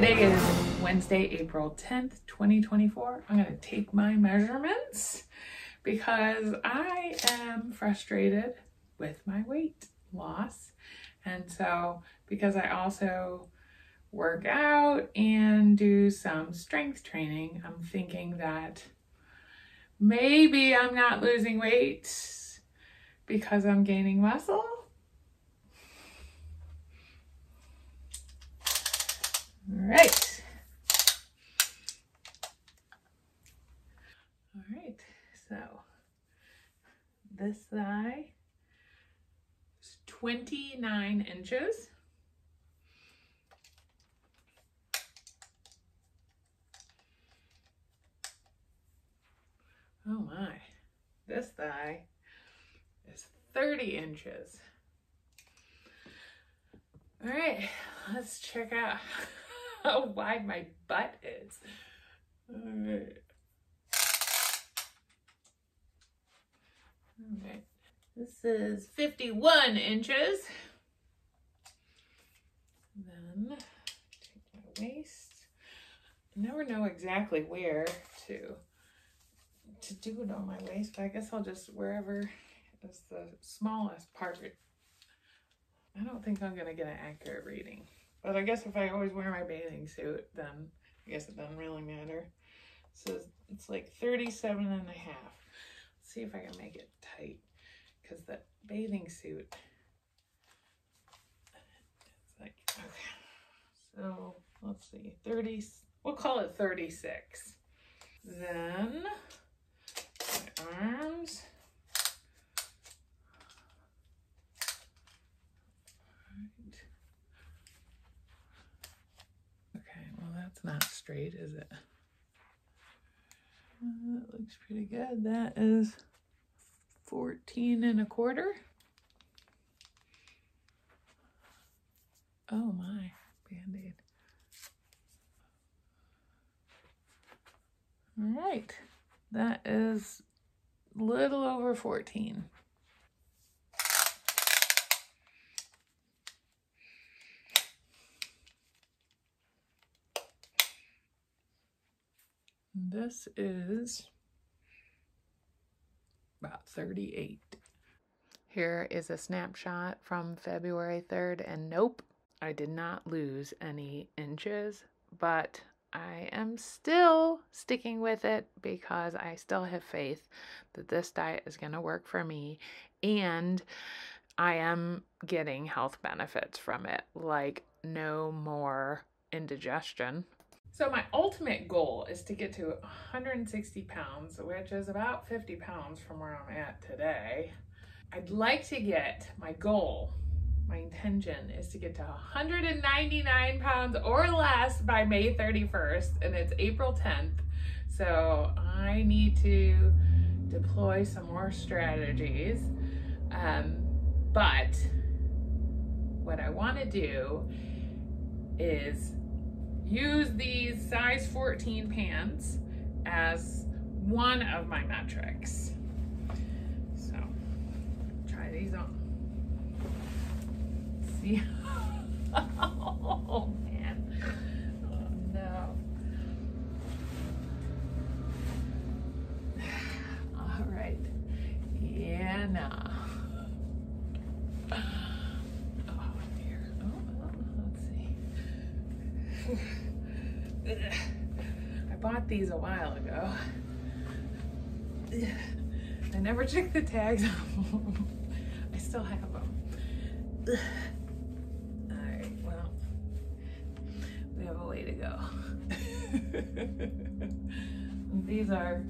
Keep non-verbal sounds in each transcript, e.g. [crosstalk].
Today is Wednesday, April 10th, 2024. I'm going to take my measurements because I am frustrated with my weight loss. And so, because I also work out and do some strength training, I'm thinking that maybe I'm not losing weight because I'm gaining muscle. All right. All right, so this thigh is 29 inches. Oh my, this thigh is 30 inches. All right, let's check out [laughs] how wide my butt is. All right. All right. This is 51 inches. Then take my waist. I never know exactly where to to do it on my waist, but I guess I'll just wherever is the smallest part. I don't think I'm gonna get an accurate reading. But I guess if I always wear my bathing suit, then I guess it doesn't really matter. So it's like 37 and a half. Let's see if I can make it tight because the bathing suit, it's like, okay. So let's see, 30, we'll call it 36. Then my arms. Okay, well that's not straight, is it? That looks pretty good. That is 14 and a quarter. Oh my, Band-Aid. All right, that is a little over 14. This is about 38. Here is a snapshot from February 3rd, and nope, I did not lose any inches, but I am still sticking with it because I still have faith that this diet is going to work for me and I am getting health benefits from it, like no more indigestion so my ultimate goal is to get to 160 pounds, which is about 50 pounds from where I'm at today. I'd like to get my goal, my intention is to get to 199 pounds or less by May 31st, and it's April 10th. So I need to deploy some more strategies. Um, but what I want to do is use these size 14 pants as one of my metrics. So try these on. See? [laughs] oh man. Oh no. [sighs] All right. Yeah. [sighs] Oh dear. Oh, let's see. [sighs] [sighs] I bought these a while ago. [sighs] I never checked the tags off. [laughs] I still have them. [sighs] Alright, well, we have a way to go. [laughs] these are,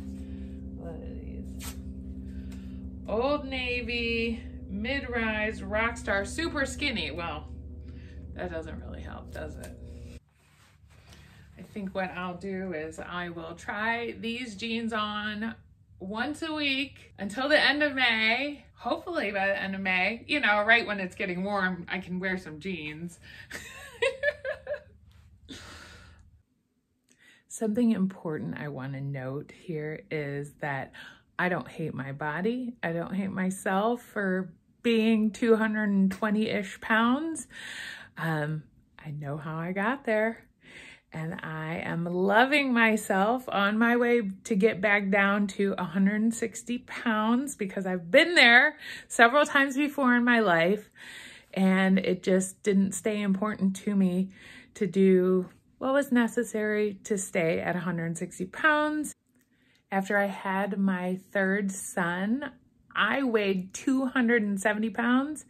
what are these? Old Navy, mid-rise, Rockstar, super skinny. Well, that doesn't really help, does it? I think what I'll do is I will try these jeans on once a week until the end of May. Hopefully by the end of May, you know, right when it's getting warm, I can wear some jeans. [laughs] Something important I want to note here is that I don't hate my body. I don't hate myself for being 220-ish pounds. Um, I know how I got there and I am loving myself on my way to get back down to 160 pounds because I've been there several times before in my life and it just didn't stay important to me to do what was necessary to stay at 160 pounds. After I had my third son, I weighed 270 pounds.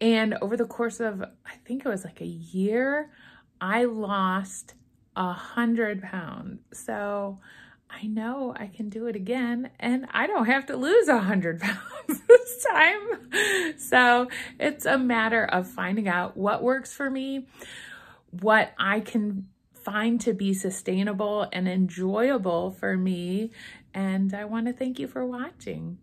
And over the course of, I think it was like a year, I lost a hundred pounds. So I know I can do it again and I don't have to lose a hundred [laughs] pounds this time. So it's a matter of finding out what works for me, what I can find to be sustainable and enjoyable for me. And I want to thank you for watching.